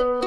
you.